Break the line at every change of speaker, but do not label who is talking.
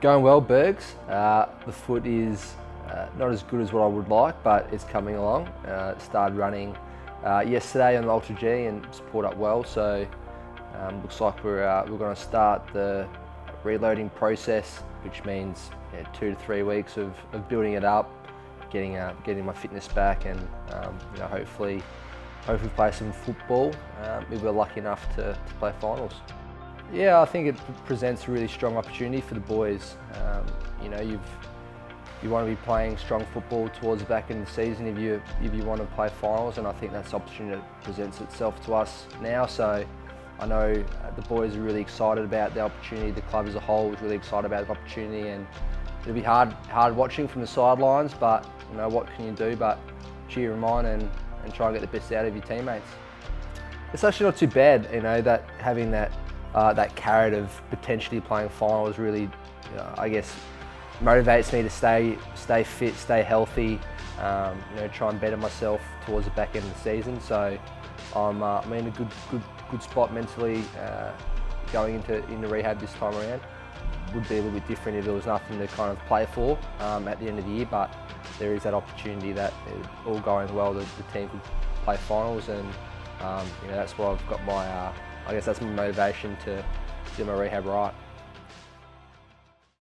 Going well, Bergs. Uh, the foot is uh, not as good as what I would like, but it's coming along. Uh, started running uh, yesterday on the AlterG and support up well, so um, looks like we're, uh, we're going to start the reloading process, which means yeah, two to three weeks of, of building it up, getting uh, getting my fitness back, and um, you know hopefully hopefully play some football um, if we're lucky enough to, to play finals. Yeah, I think it presents a really strong opportunity for the boys. Um, you know, you've you want to be playing strong football towards the back end of the season if you if you want to play finals, and I think that's opportunity that presents itself to us now. So I know the boys are really excited about the opportunity. The club as a whole is really excited about the opportunity, and it'll be hard hard watching from the sidelines. But you know what can you do but cheer them on and and try and get the best out of your teammates. It's actually not too bad, you know, that having that uh, that carrot of potentially playing finals really, you know, I guess, motivates me to stay stay fit, stay healthy, um, you know, try and better myself towards the back end of the season. So I'm, uh, I'm in a good good good spot mentally uh, going into into rehab this time around. Would be a little bit different if there was nothing to kind of play for um, at the end of the year, but there is that opportunity that all going well, the, the team could play finals, and um, you know that's why I've got my, uh, I guess that's my motivation to do my rehab right.